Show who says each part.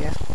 Speaker 1: yeah.